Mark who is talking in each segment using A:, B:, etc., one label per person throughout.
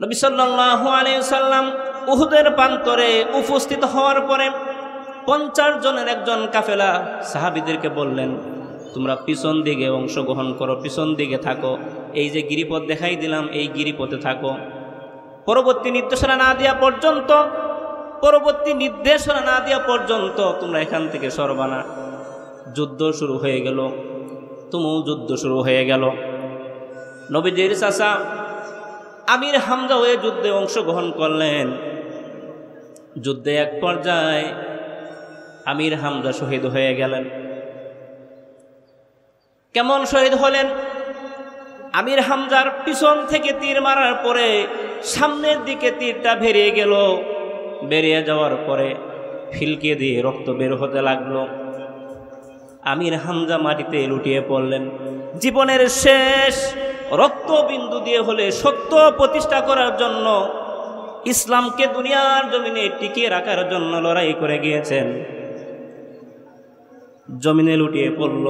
A: নবী সাল্লাল্লাহু আলাইহি সাল্লাম উহুদের প্রান্তরে উপস্থিত হওয়ার পরে পঞ্চাশ জনের একজন কাফেলা সাহাবিদেরকে বললেন, তোমরা পিছন দিকে অংশগ্রহণ করো, পিছন দিকে থাকো। এই যে গিরিপথ দেখাই দিলাম, এই গিরিপথে থাকো। পরবর্তী নির্দেশনা না দেওয়া পর্যন্ত, পরবর্তী নির্দেশনা না দেওয়া পর্যন্ত তোমরা এখান থেকে সরবানা। যুদ্ধ শুরু হয়ে গেল। তুমিও যুদ্ধ শুরু হয়ে গেল। নবীজির চাষা আমির হামজা হয়ে যুদ্ধে অংশগ্রহণ করলেন। যুদ্ধে এক পর্যায়ে আমির হামজা শহীদ হয়ে গেলেন। কেমন শহীদ হলেন? আমির হামজার পিছন থেকে তীর মারার পরে সামনের দিকে তীরটা বেরিয়ে গেল। বেরিয়ে যাওয়ার পরে ফিলকে দিয়ে রক্ত বের হতে লাগল। আমির হামজা মাটিতে লুটিয়ে পড়লেন। জীবনের শেষ রক্তবিন্দু দিয়ে হলে সত্য প্রতিষ্ঠা করার জন্য ইসলামকে দুনিয়ার জমিনে টিকিয়ে রাখার জন্য লড়াই করে গিয়েছেন। জমিনে লুটিয়ে পড়ল।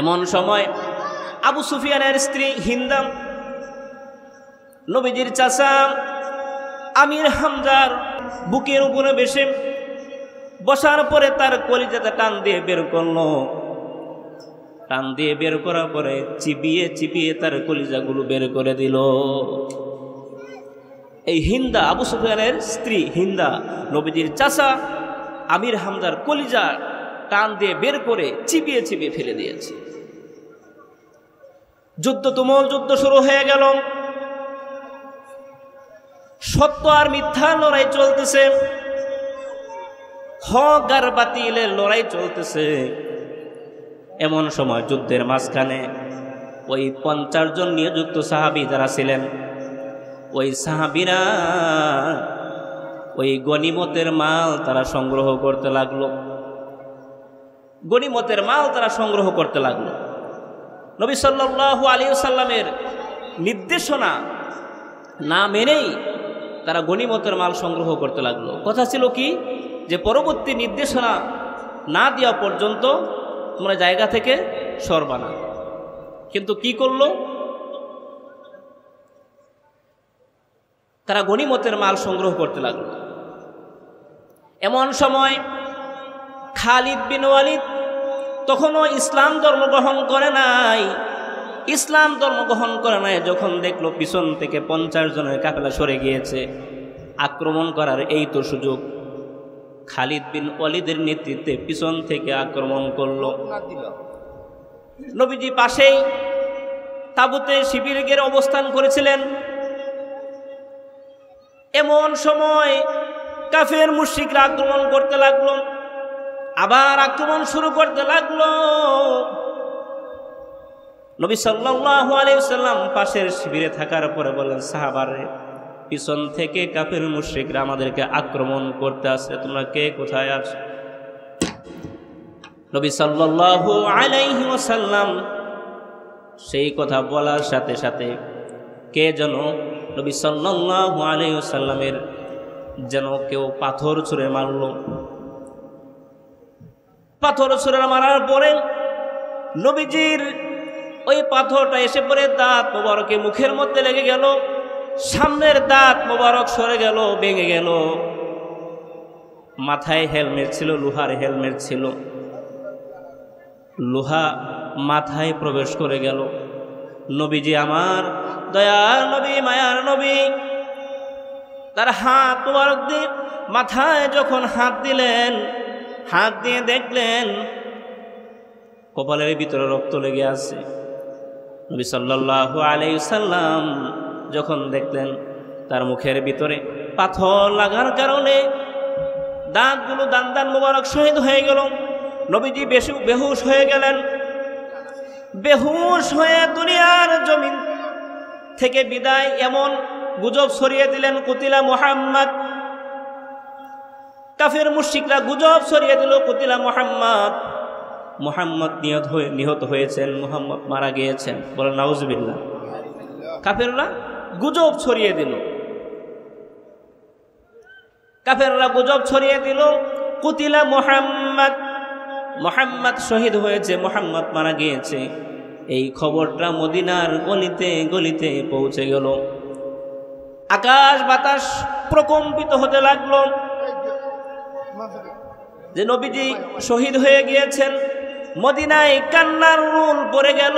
A: এমন সময় আবু সুফিয়ানের স্ত্রী হিন্দাম, নবীজির চাচা আমির হামজার বুকের উপরে বেশে বসার পরে তার কলিজাতে টান দিয়ে বের করল। টান দিয়ে বের করার পরে চিপিয়ে চিপিয়ে তার কলিজাগুলো বের করে দিল। এই হিন্দা আবু সুফিয়ানের স্ত্রী হিন্দা নবীজির চাচা আমির হামদার কলিজা টান দিয়ে বের করে চিপিয়ে চিপিয়ে ফেলে দিয়েছে। যুদ্ধ তুমল, যুদ্ধ শুরু হয়ে গেল। সত্য আর মিথ্যা লড়াই চলতেছে। হক আর বাতিলের লড়াই চলতেছে। এমন সময় যুদ্ধের মাঝখানে ওই পঞ্চাশ জন নিয়োযুক্ত সাহাবি যারা ছিলেন, ওই সাহাবিরা ওই গনিমতের মাল তারা সংগ্রহ করতে লাগল। গনিমতের মাল তারা সংগ্রহ করতে লাগল। নবী সাল্লাল্লাহু আলী সাল্লামের নির্দেশনা না মেনেই তারা গনিমতের মাল সংগ্রহ করতে লাগল। কথা ছিল কি? যে পরবর্তী নির্দেশনা না দেওয়া পর্যন্ত তোমরা জায়গা থেকে সরবানা কিন্তু কি করল? তারা গনিমতের মাল সংগ্রহ করতে লাগল। এমন সময় খালিদ বিন ওয়ালিদ তখনও ইসলাম ধর্ম গ্রহণ করে নাই। ইসলাম ধর্ম গ্রহণ করে নাই, যখন দেখল পিছন থেকে পঞ্চাশ জনের কাফেলা সরে গিয়েছে। আক্রমণ করার এই তো সুযোগ। খালিদ বিন ওয়ালিদের নেতৃত্বে পিছন থেকে আক্রমণ করল। নবীজি পাশেই তাবুতে শিবিরের অবস্থান করেছিলেন। এমন সময় কাফের মুশিকরা আক্রমণ করতে লাগল। আবার আক্রমণ শুরু করতে লাগল। নবী সাল্লাল্লাহু আলাইহি সাল্লাম পাশের শিবিরে থাকার পরে বললেন, সাহাবারে পিছন থেকে কাফের মুশরিকরা আমাদেরকে আক্রমণ করতে আসে তোমরা কে? কোথায় আছো? নবী সাল্লাল্লাহু আলাইহি ওয়াসাল্লাম সেই কথা বলার সাথে সাথে কে যেন নবী সাল্লাল্লাহু আলাইহি ওয়াসাল্লামের যেন কেউ পাথর ছুঁড়ে মারল। পাথর ছুঁড়ে মারার পরে নবীজির ওই পাথরটা এসে পড়ে, দাঁত মোবারকে মুখের মধ্যে লেগে গেল। সামনের দাঁত মোবারক সরে গেল, ভেঙে গেল। মাথায় হেলমেট ছিল, লোহার হেলমেট ছিল। লোহা মাথায় প্রবেশ করে গেল। নবীজি আমার দয়ার নবী, মায়ার নবী, তার হাত মোবারক দিয়ে মাথায় যখন হাত দিলেন, হাত দিয়ে দেখলেন, কপালের ভিতরে রক্ত লেগে আছে। নবী সাল্লাহ আলাইসাল্লাম যখন দেখলেন তার মুখের ভিতরে পাথর লাগার কারণে দাঁতগুলো দান দান মোবারক শহীদ হয়ে গেল। নবীজি বেশি বেহুশ হয়ে গেলেন। বেহুশ হয়ে দুনিয়ার জমিন থেকে বিদায় এমন গুজব ছড়িয়ে দিলেন কুতিলা মোহাম্মদ। কাফের মুশিকরা গুজব ছড়িয়ে দিল কুতিলা মোহাম্মদ। মোহাম্মদ নিহত হয়ে নিহত হয়েছেন, মোহাম্মদ মারা গিয়েছেন বলেন নাউজবিল্লা কাফেররা গুজব ছড়িয়ে দিল। কাফেররা গুজব ছড়িয়ে দিল, কুতিলা মোহাম্মদ মোহাম্মদ শহীদ হয়েছে, মোহাম্মদ মারা গিয়েছে। এই খবরটা মদিনার গলিতে গলিতে পৌঁছে গেল। আকাশ বাতাস প্রকম্পিত হতে লাগল। যে নবীজি শহীদ হয়ে গিয়েছেন, মদিনায় কান্নার রুল পড়ে গেল,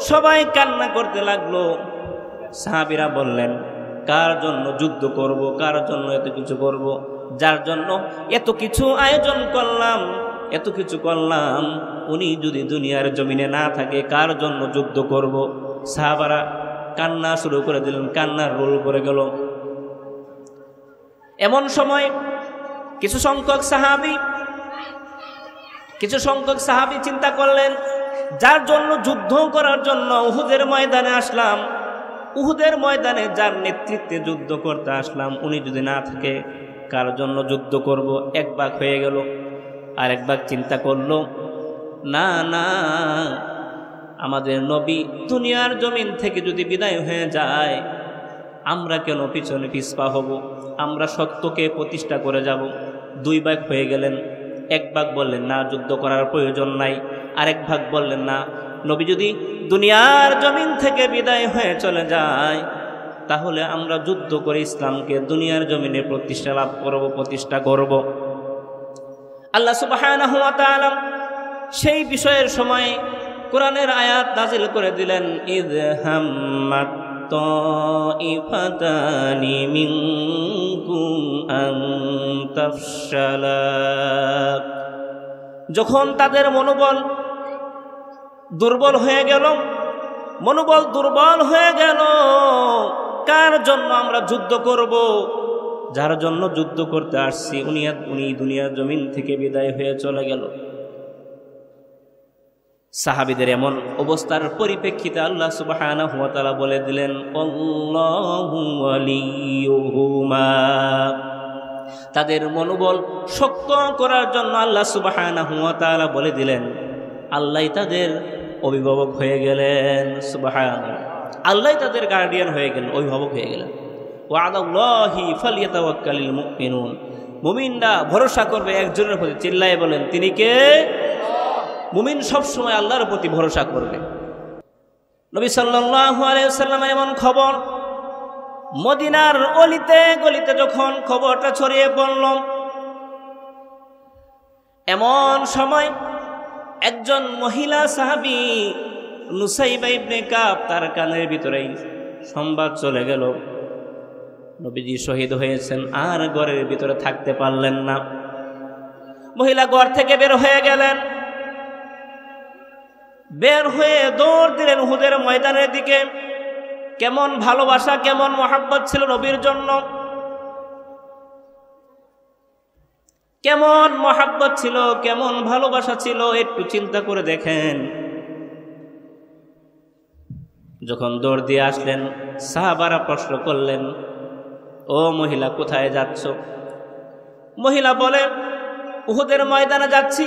A: সবাই কান্না করতে লাগল। সাহাবিরা বললেন, কার জন্য যুদ্ধ করব? কার জন্য এত কিছু করব? যার জন্য এত কিছু আয়োজন করলাম, এত কিছু করলাম, উনি যদি দুনিয়ার জমিনে না থাকে, কার জন্য যুদ্ধ করব? সাহাবারা কান্না শুরু করে দিলেন, কান্নার রোল করে গেল। এমন সময় কিছু সংখ্যক সাহাবি, কিছু সংখ্যক সাহাবি চিন্তা করলেন, যার জন্য যুদ্ধ করার জন্য উহুদের ময়দানে আসলাম উহুদের ময়দানে যার নেতৃত্বে যুদ্ধ করতে আসলাম, উনি যদি না থাকে, কার জন্য যুদ্ধ করব? এক ভাগ হয়ে গেল। আর এক ভাগ চিন্তা করল, না না, আমাদের নবী দুনিয়ার জমিন থেকে যদি বিদায় হয়ে যায়, আমরা কেন পিছনে পিছপা হব? আমরা সত্যকে প্রতিষ্ঠা করে যাব। দুই ভাগ হয়ে গেলেন। এক ভাগ বললেন, না, যুদ্ধ করার প্রয়োজন নাই। আরেক ভাগ বললেন, না নবী যদি দুনিয়ার জমিন থেকে বিদায় হয়ে চলে যায় তাহলে আমরা যুদ্ধ করে ইসলামকে দুনিয়ার জমিনে প্রতিষ্ঠা লাভ করব প্রতিষ্ঠা করব আল্লাহ সুবাহ সেই বিষয়ের সময় কোরআনের আয়াত নাজিল করে দিলেন ইদ হাম্মাত طائفتان منكم أن تفشلا যখন তাদের মনোবল দুর্বল হয়ে গেল, মনোবল দুর্বল হয়ে গেল। কার জন্য আমরা যুদ্ধ করব? যার জন্য যুদ্ধ করতে আসছি, উনি উনি দুনিয়ার জমিন থেকে বিদায় হয়ে চলে গেল। সাহাবিদের এমন অবস্থার পরিপ্রেক্ষিতে আল্লাহ সুবাহ বলে দিলেন তাদের মনোবল শক্ত করার জন্য আল্লাহ সুবাহ বলে দিলেন, আল্লাহ তাদের অভিভাবক হয়ে গেলেন আল্লাহ তাদের গার্ডিয়ান হয়ে গেলেন, অভিভাবক হয়ে গেলেন। ও আদাল্লাহি ফালিয়াতাওয়াক্কালিল মুমিনরা ভরসা করবে একজনের প্রতি, চিল্লায় বলেন, তিনি কে? মুমিন সবসময় আল্লাহর প্রতি ভরসা করবে। নবী সাল্লামের এমন খবর, মদিনার অলিতে গলিতে যখন খবরটা ছড়িয়ে পড়ল, এমন সময় একজন মহিলা সাহাবি নুসাইবা ইবনে কাপ তার কানের ভিতরেই সংবাদ চলে গেল। নবীজি শহীদ হয়েছেন, আর ঘরের ভিতরে থাকতে পারলেন না। মহিলা ঘর থেকে বের হয়ে গেলেন। বের হয়ে দৌড় দিলেন হুদের ময়দানের দিকে। কেমন ভালোবাসা, কেমন মহাব্বত ছিল নবীর জন্য। কেমন মহাব্বত ছিল, কেমন ভালোবাসা ছিল, একটু চিন্তা করে দেখেন। যখন দৌড় দিয়ে আসলেন, সাহাবারা প্রশ্ন করলেন, ও মহিলা, কোথায় যাচ্ছ? মহিলা বলেন উহুদের ময়দানে যাচ্ছি।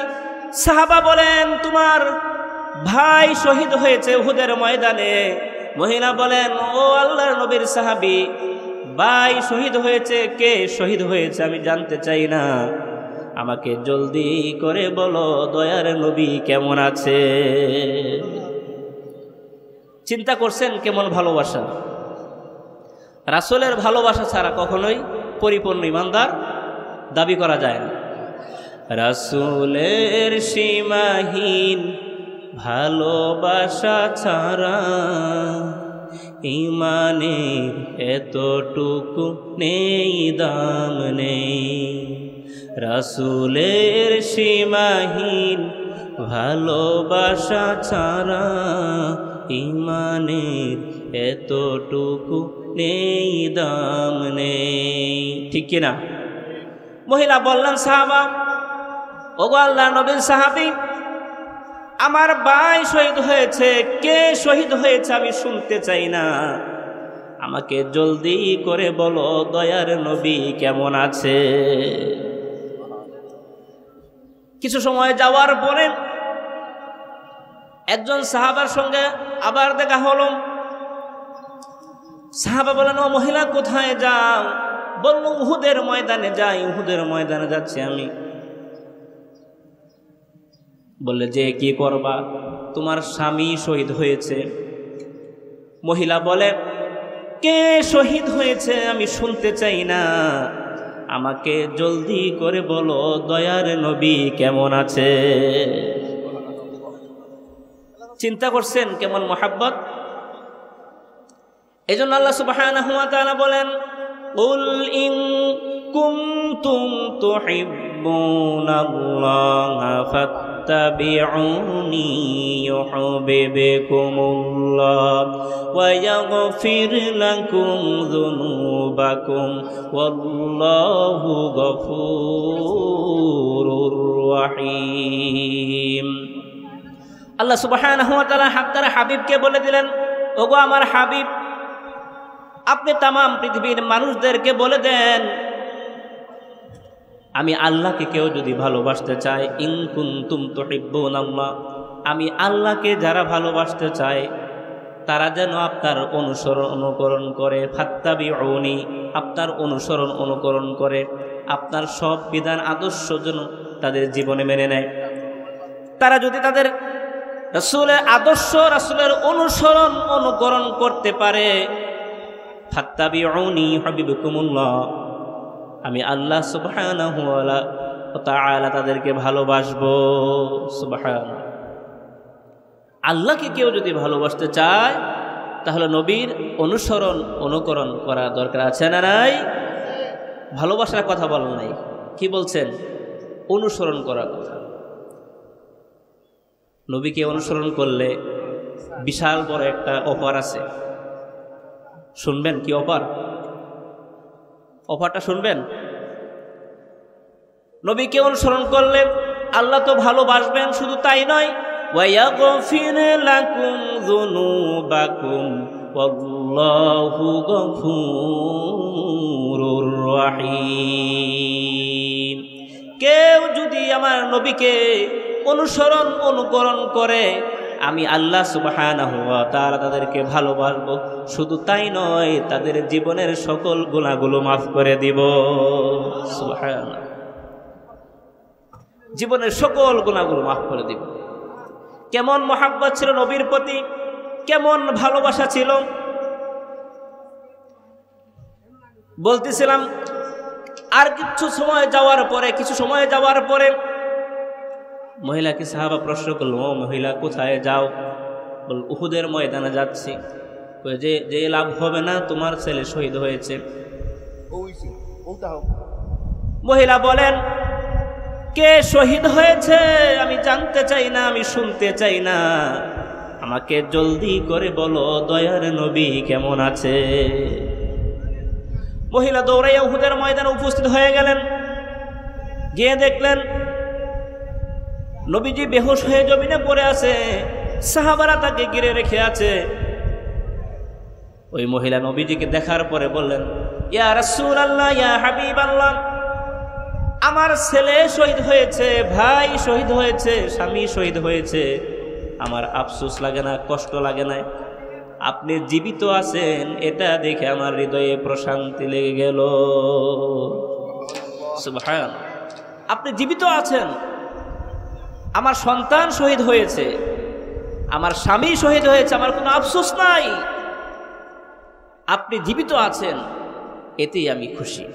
A: সাহাবা বলেন, তোমার ভাই শহীদ হয়েছে উহুদের ময়দানে। মহিলা বলেন, ও আল্লাহর নবীর সাহাবি, ভাই শহীদ হয়েছে, কে শহীদ হয়েছে আমি জানতে চাই না। আমাকে জলদি করে বলো, দয়ার নবী কেমন আছে? চিন্তা করছেন কেমন ভালোবাসা? রাসলের ভালোবাসা ছাড়া কখনোই পরিপূর্ণ ইমানদার দাবি করা যায় না। রাসুলের সীমাহীন ভালোবাসা ছাড়া ইমানের এতটুকু নেই, দাম নেই। রাসুলের সীমাহীন ভালোবাসা ছাড়া ইমানের এতটুকু নেই, দাম নেই। ঠিক কিনা? মহিলা বললেন, সাহাবা, ওগো আল্লাহ নবীন সাহাবি, আমার ভাই শহীদ হয়েছে, কে শহীদ হয়েছে আমি শুনতে চাই না। আমাকে জলদি করে বলো, দয়ার নবী কেমন আছে? কিছু সময় যাওয়ার পরে একজন সাহাবার সঙ্গে আবার দেখা হলো। সাহাবা বলেন, ও মহিলা, কোথায় যাও? বলল, উহুদের ময়দানে যাই, উহুদের ময়দানে যাচ্ছি আমি। বললে, যে কি করবা? তোমার স্বামী শহীদ হয়েছে। মহিলা বলে, কে শহীদ হয়েছে আমি শুনতে চাই না। আমাকে জলদি করে বলো, দয়ার নবী কেমন আছে? চিন্তা করছেন কেমন মোহাব্বত? এই জন্য আল্লাহ সুবাহ বলেন ইন কুনতুম তুহিব্বুনাল্লাহা ফাত্তাবিউনি ইউহিব্বুকুমুল্লাহ ওয়া ইয়াগফির লাকুম যুনুবাকুম ওয়াল্লাহু গফুরুর রহিম আল্লাহ সুবহানাহু ওয়া তাআলা হাক্কার হাবিবকে বলে দিলেন ওগো আমার হাবিব আপনি তাম পৃথিবীর মানুষদেরকে বলে দেন আমি আল্লাহকে কেউ যদি ভালোবাসতে চায় ইনকুন তুম তো আমি আল্লাহকে যারা ভালোবাসতে চায়, তারা যেন আপনার অনুসরণ অনুকরণ করে ফাত্তাবি অনি আপনার অনুসরণ অনুকরণ করে, আপনার সব বিধান আদর্শ যেন তাদের জীবনে মেনে নেয়। তারা যদি তাদের রসুলের আদর্শ, রসুলের অনুসরণ অনুকরণ করতে পারে, ফাত্তাবিউনি হাবিবুকুমুল্লাহ আমি আল্লাহ তাআলা তাদেরকে ভালোবাসবো। সুবহান আল্লাহকে কেউ যদি ভালোবাসতে চায়, তাহলে নবীর অনুসরণ, অনুকরণ করা দরকার আছে না নাই? ভালোবাসার কথা বলেন নাই। কি বলছেন? অনুসরণ করার কথা। নবীকে অনুসরণ করলে বিশাল বড় একটা অফার আছে। শুনবেন কি অফার? অফারটা শুনবেন? নবীকে অনুসরণ করলে আল্লাহ তো ভালোবাসবেন, শুধু তাই নয় কেউ যদি আমার নবীকে অনুসরণ, অনুকরণ করে আমি আল্লাহ সুবহানাহু ওয়া তাআলা তাদেরকে ভালোবাসবো। শুধু তাই নয়, তাদের জীবনের সকল গুণাগুলো মাফ করে দিব। জীবনের সকল গুণাগুলো মাফ করে দিব। কেমন মহাব্বত ছিল নবীর প্রতি? কেমন ভালোবাসা ছিল? বলতেছিলাম, আর কিছু সময় যাওয়ার পরে, কিছু সময় যাওয়ার পরে মহিলাকে সাহাবা প্রশ্ন করল ও মহিলা কোথায় যাও? বল উহুদের ময়দানে যাচ্ছি। যে যে লাভ হবে না তোমার ছেলে শহীদ হয়েছে। মহিলা বলেন কে শহীদ হয়েছে? আমি জানতে চাই না আমি শুনতে চাই না। আমাকে জলদি করে বলো দয়ার নবী কেমন আছে? মহিলা দৌড়াইয়া উহুদের ময়দানে উপস্থিত হয়ে গেলেন। গিয়ে দেখলেন নবীজি বেহুশ হয়ে জমিনে পড়ে আছে। সাহাবারা তাকে গিরে রেখে আছে। ওই মহিলা নবীজিকে দেখার পরে বললেন, ইয়া আল্লাহ ইয়া হাবিব আল্লাহ আমার ছেলে শহীদ হয়েছে, ভাই শহীদ হয়েছে, স্বামী শহীদ হয়েছে। আমার আফসোস লাগে না, কষ্ট লাগে না। আপনি জীবিত আছেন, এটা দেখে আমার হৃদয়ে প্রশান্তি লেগে গেল। আপনি জীবিত আছেন আমার সন্তান শহীদ হয়েছে, আমার স্বামী শহীদ হয়েছে, আমার কোনো আফসোস নাই। আপনি জীবিত আছেন, এতেই আমি খুশি।